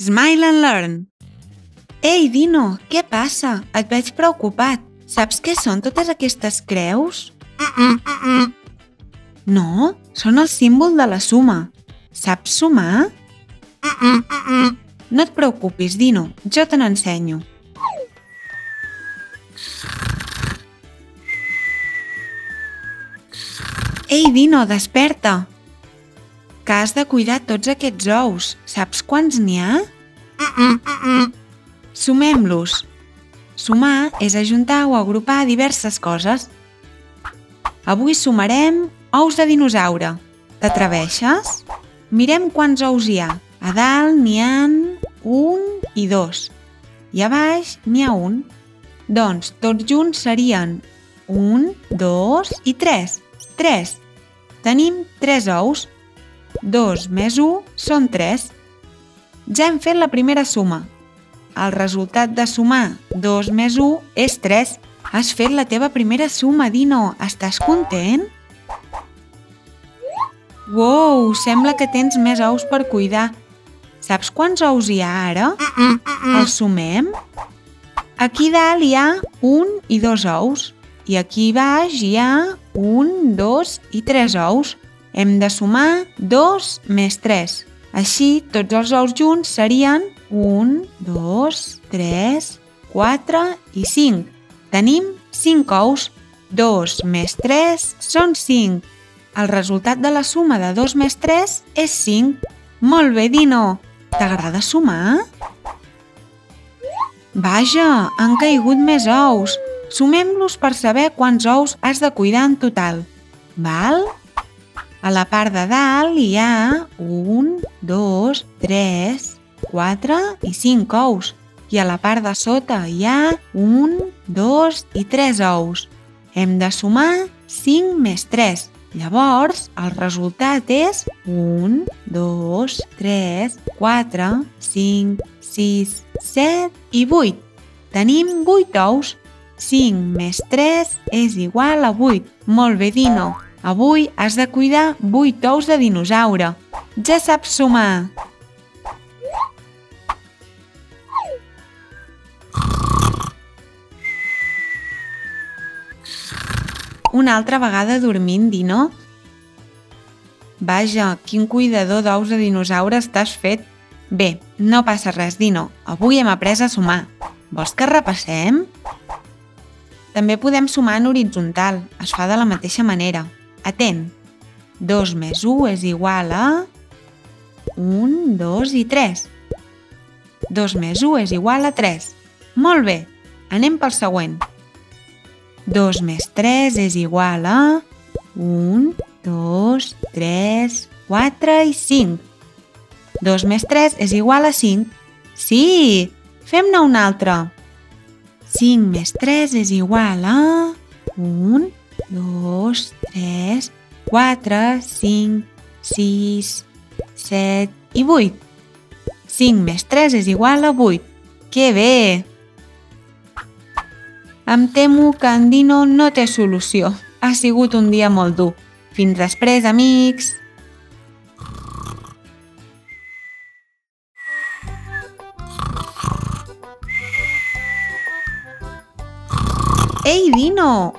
Smile and learn. Ei, Dino, què passa? Et veig preocupat. Saps què són totes aquestes creus? No, són el símbol de la suma. Saps sumar? No et preocupis, Dino, jo te n'ensenyo. Ei, Dino, desperta! Que has de cuidar tots aquests ous. Saps quants n'hi ha? Sumem-los. Sumar és ajuntar o agrupar diverses coses. Avui sumarem ous de dinosaure. T'atreveixes? Mirem quants ous hi ha. A dalt n'hi ha un i dos. I a baix n'hi ha un. Doncs tots junts serien un, dos i tres. Tres. Tenim tres ous. Dos més un són tres. Ja hem fet la primera suma. El resultat de sumar 2 més 1 és 3. Has fet la teva primera suma, Dino. Estàs content? Wow, sembla que tens més ous per cuidar. Saps quants ous hi ha ara? Els sumem? Aquí dalt hi ha un i dos ous. I aquí baix hi ha un, dos i tres ous. Hem de sumar 2 més 3. Així, tots els ous junts serien 1, 2, 3, 4 i 5. Tenim 5 ous. 2 més 3 són 5. El resultat de la suma de 2 més 3 és 5. Molt bé, Dino. T'agrada sumar? Vaja, han caigut més ous. Sumem-los per saber quants ous has de cuidar en total. Val? A la part de dalt hi ha 1, 2, 3, 4 i 5 ous. I a la part de sota hi ha 1, 2 i 3 ous. Hem de sumar 5 més 3. Llavors, el resultat és 1, 2, 3, 4, 5, 6, 7 i 8. Tenim 8 ous. 5 més 3 és igual a 8. Molt bé, Dino. Avui has de cuidar 8 ous de dinosaure. Ja saps sumar! Una altra vegada dormint, Dino? Vaja, quin cuidador d'ous de dinosaure estàs fet! Bé, no passa res, Dino. Avui hem après a sumar. Vols que repassem? També podem sumar en horitzontal. Es fa de la mateixa manera. Atent! 2 més 1 és igual a 1, 2 i 3. 2 més 1 és igual a 3. Molt bé, anem pel següent. 2 més 3 és igual a 1, 2, 3, 4 i 5. 2 més 3 és igual a 5. Sí! Fem-ne un altre. 5 més 3 és igual a 1, 2, 3, 4, 5, 6, 7 i 8. 5 més 3 és igual a 8. Que bé! Em temo que en Dino no té solució. Ha sigut un dia molt dur. Fins després, amics!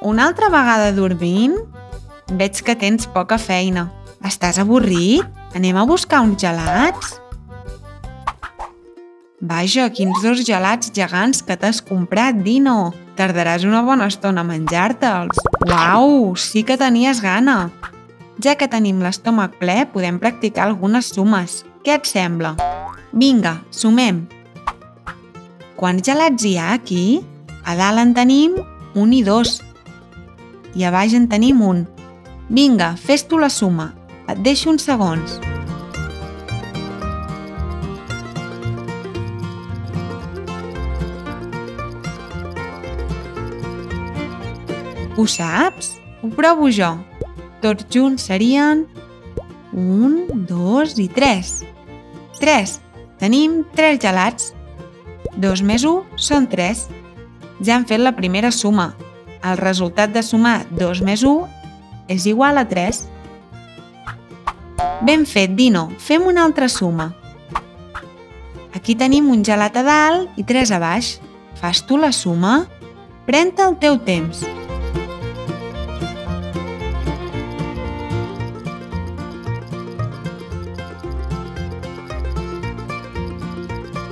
Una altra vegada dormint? Veig que tens poca feina. Estàs avorrit? Anem a buscar uns gelats? Vaja, quins dos gelats gegants que t'has comprat, Dino! Tardaràs una bona estona a menjar-te'ls. Uau, sí que tenies gana! Ja que tenim l'estómac ple, podem practicar algunes sumes. Què et sembla? Vinga, sumem! Quants gelats hi ha aquí? A dalt en tenim un i dos. I a baix en tenim un. Vinga, fes tu la suma. Et deixo uns segons. Ho saps? Ho provo jo. Tots junts serien un, dos i tres. Tres. Tenim tres gelats. Dos més un són tres. Ja hem fet la primera suma. El resultat de sumar 2 més 1 és igual a 3. Ben fet, Dino. Fem una altra suma. Aquí tenim un gelat a dalt i tres a baix. Fas tu la suma? Pren-te el teu temps.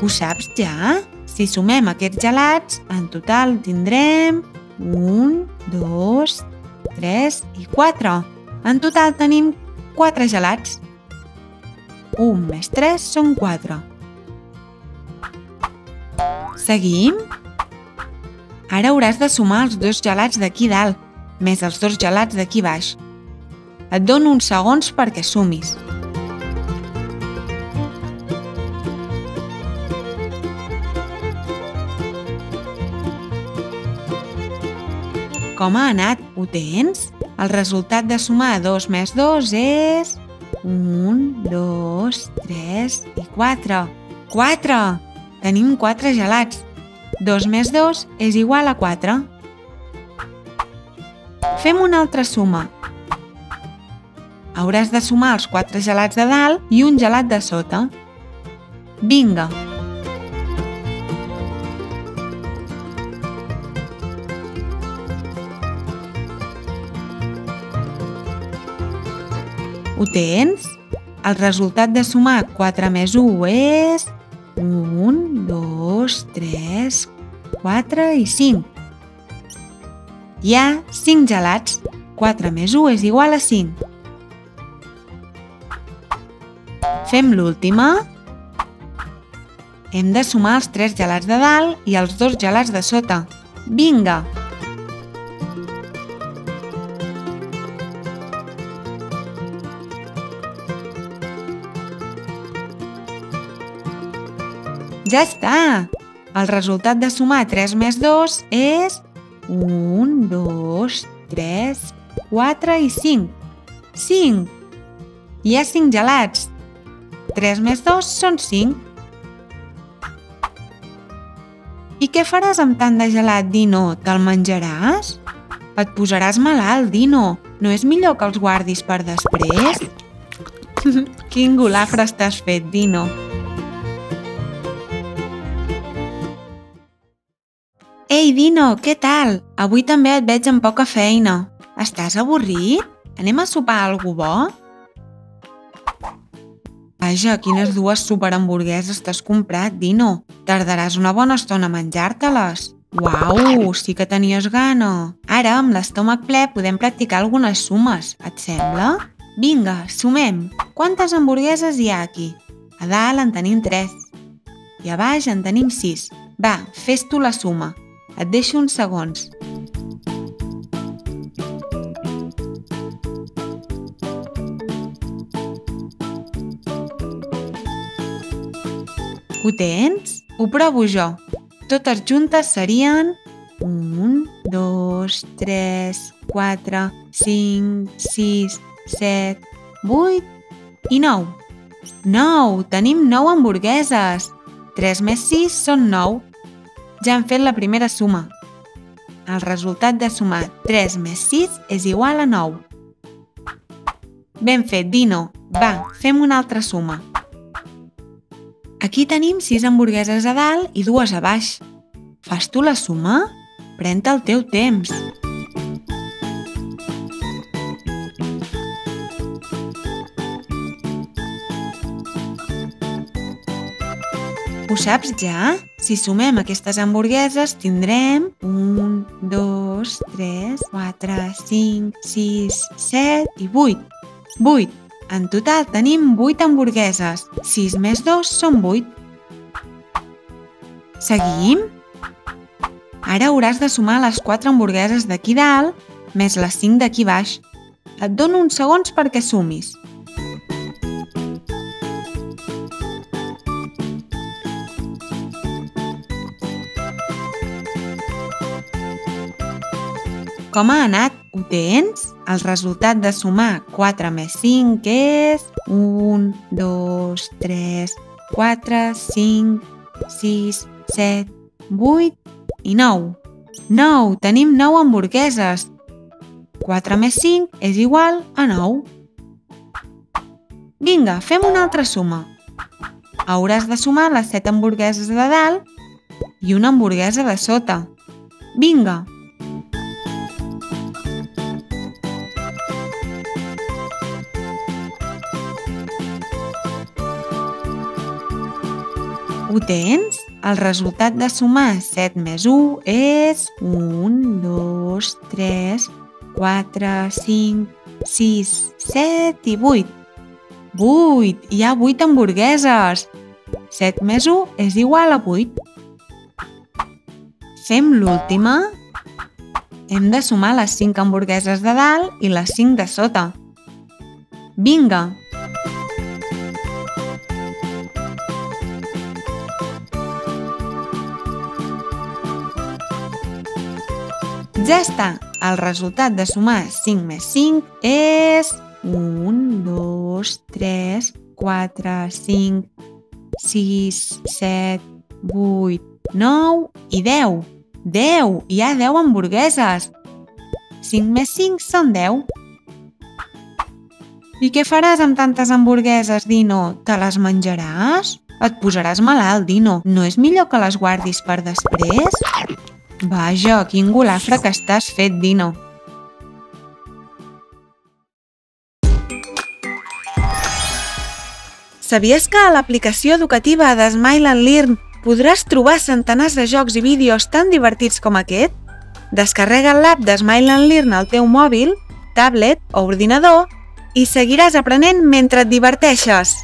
Ho saps ja? Si sumem aquests gelats, en total tindrem 1, 2, 3 i 4. En total tenim 4 gelats. 1 més 3 són 4. Seguim? Ara hauràs de sumar els dos gelats d'aquí dalt, més els dos gelats d'aquí baix. Et dono uns segons perquè sumis. Com ha anat? Ho tens? El resultat de sumar 2 més 2 és... 1, 2, 3 i 4. 4! Tenim 4 gelats. 2 més 2 és igual a 4. Fem una altra suma. Hauràs de sumar els 4 gelats de dalt i un gelat de sota. Vinga! Ho tens? El resultat de sumar 4 més 1 és... 1, 2, 3, 4 i 5. Hi ha 5 gelats. 4 més 1 és igual a 5. Fem l'última. Hem de sumar els 3 gelats de dalt i els 2 gelats de sota. Vinga! Ja està! El resultat de sumar 3 més 2 és 1, 2, 3, 4 i 5. 5! Hi ha 5 gelats. 3 més 2 són 5. I què faràs amb tant de gelat, Dino? Te'l menjaràs? Et posaràs malalt, Dino. No és millor que els guardis per després? Quin golafre estàs fet, Dino. Dino, què tal? Avui també et veig amb poca feina. Estàs avorrit? Anem a sopar algú bo? Vaja, quines dues superhamburgueses t'has comprat, Dino. Tardaràs una bona estona a menjar-te-les. Uau, sí que tenies gana. Ara, amb l'estómac ple, podem practicar algunes sumes. Et sembla? Vinga, sumem. Quantes hamburgueses hi ha aquí? A dalt en tenim 3. I a baix en tenim 6. Va, fes tu la suma. Et deixo uns segons. Ho tens? Ho provo jo. Totes juntes serien 1, 2, 3, 4, 5, 6, 7, 8 i 9. 9! Tenim 9 hamburgueses! 3 més 6 són 9. Ja hem fet la primera suma. El resultat de sumar 3 més 6 és igual a 9. Ben fet, Dino. Va, fem una altra suma. Aquí tenim 6 hamburgueses a dalt i dues a baix. Fas tu la suma? Pren-te el teu temps. Ho saps ja? Si sumem aquestes hamburgueses tindrem 1, 2, 3, 4, 5, 6, 7 i 8. 8. En total tenim 8 hamburgueses. 6 més 2 són 8. Seguim? Ara hauràs de sumar les 4 hamburgueses d'aquí dalt més les 5 d'aquí baix. Et dono uns segons perquè sumis. Com ha anat? Ho tens? El resultat de sumar 4 més 5 és 1, 2, 3, 4, 5, 6, 7, 8 i 9. 9! Tenim 9 hamburgueses. 4 més 5 és igual a 9. Vinga, fem una altra suma. hauràs de sumar les 7 hamburgueses de dalt i una hamburguesa de sota. Vinga! Ho tens? El resultat de sumar 7 més 1 és 1, 2, 3, 4, 5, 6, 7 i 8. 8! Hi ha 8 hamburgueses! 7 més 1 és igual a 8. Fem l'última. Hem de sumar les 5 hamburgueses de dalt i les 5 de sota. Vinga! Ja està! El resultat de sumar 5 més 5 és 1, 2, 3, 4, 5, 6, 7, 8, 9 i 10. 10! Hi ha 10 hamburgueses! 5 més 5 són 10. I què faràs amb tantes hamburgueses, Dino? Te les menjaràs? Et posaràs malalt, Dino. No és millor que les guardis per després? Vaja, quin golafre que estàs fet, Dino. Sabies que a l'aplicació educativa de Smile and Learn podràs trobar centenars de jocs i vídeos tan divertits com aquest? Descarrega l'app de Smile and Learn al teu mòbil, tablet o ordinador i seguiràs aprenent mentre et diverteixes.